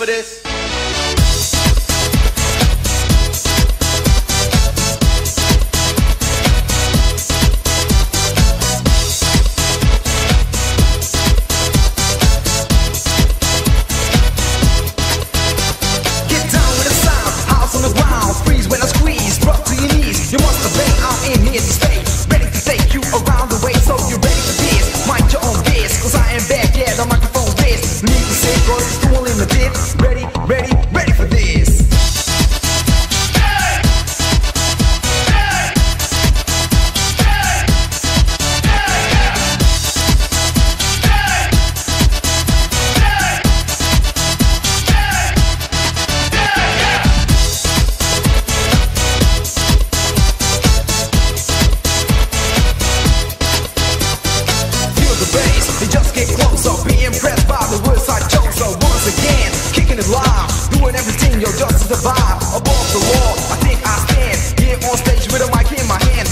for this? kicking it live, doing everything, yo, just to survive. Above the law, I think I stand, here on stage with a mic in my hand.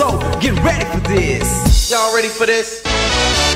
So get ready for this. Y'all ready for this?